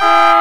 you.